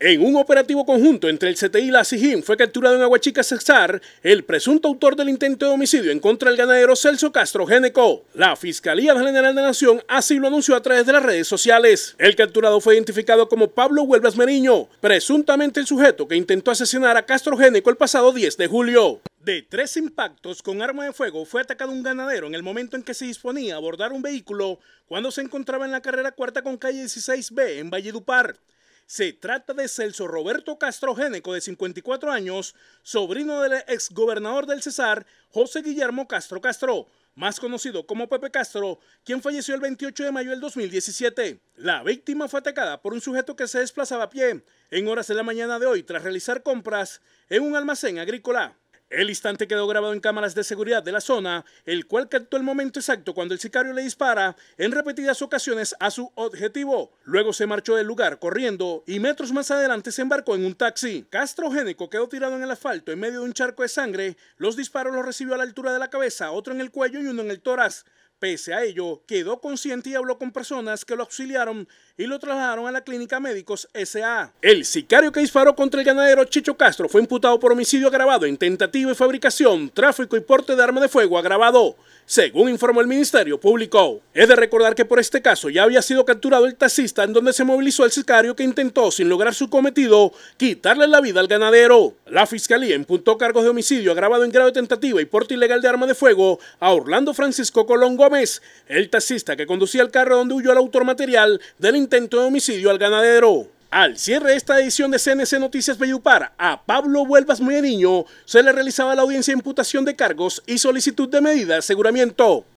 En un operativo conjunto entre el CTI y la SIJIN fue capturado en Aguachica Cesar el presunto autor del intento de homicidio en contra del ganadero Celso Castro Géneco. La Fiscalía General de Nación así lo anunció a través de las redes sociales. El capturado fue identificado como Pablo Huelvas Meriño, presuntamente el sujeto que intentó asesinar a Castro Géneco el pasado 10 de julio. De tres impactos con arma de fuego fue atacado un ganadero en el momento en que se disponía a abordar un vehículo cuando se encontraba en la carrera cuarta con calle 16B en Valledupar. Se trata de Celso Roberto Castro Géneco, de 54 años, sobrino del exgobernador del Cesar, José Guillermo Castro Castro, más conocido como Pepe Castro, quien falleció el 28 de mayo del 2017. La víctima fue atacada por un sujeto que se desplazaba a pie en horas de la mañana de hoy tras realizar compras en un almacén agrícola. El instante quedó grabado en cámaras de seguridad de la zona, el cual captó el momento exacto cuando el sicario le dispara en repetidas ocasiones a su objetivo. Luego se marchó del lugar corriendo y metros más adelante se embarcó en un taxi. Castro Génico quedó tirado en el asfalto en medio de un charco de sangre. Los disparos los recibió a la altura de la cabeza, otro en el cuello y uno en el tórax. Pese a ello, quedó consciente y habló con personas que lo auxiliaron y lo trasladaron a la clínica Médicos SA. El sicario que disparó contra el ganadero Chicho Castro fue imputado por homicidio agravado en tentativa y fabricación, tráfico y porte de arma de fuego agravado según informó el Ministerio Público. Es de recordar que por este caso ya había sido capturado el taxista en donde se movilizó el sicario que intentó, sin lograr su cometido, quitarle la vida al ganadero. La Fiscalía imputó cargos de homicidio agravado en grado de tentativa y porte ilegal de arma de fuego a Orlando Francisco Colón Gómez, el taxista que conducía el carro donde huyó el autor material del intento de homicidio al ganadero. Al cierre de esta edición de CNC Noticias Bellupar, a Pablo Vuelvas Niño se le realizaba la audiencia de imputación de cargos y solicitud de medida de aseguramiento.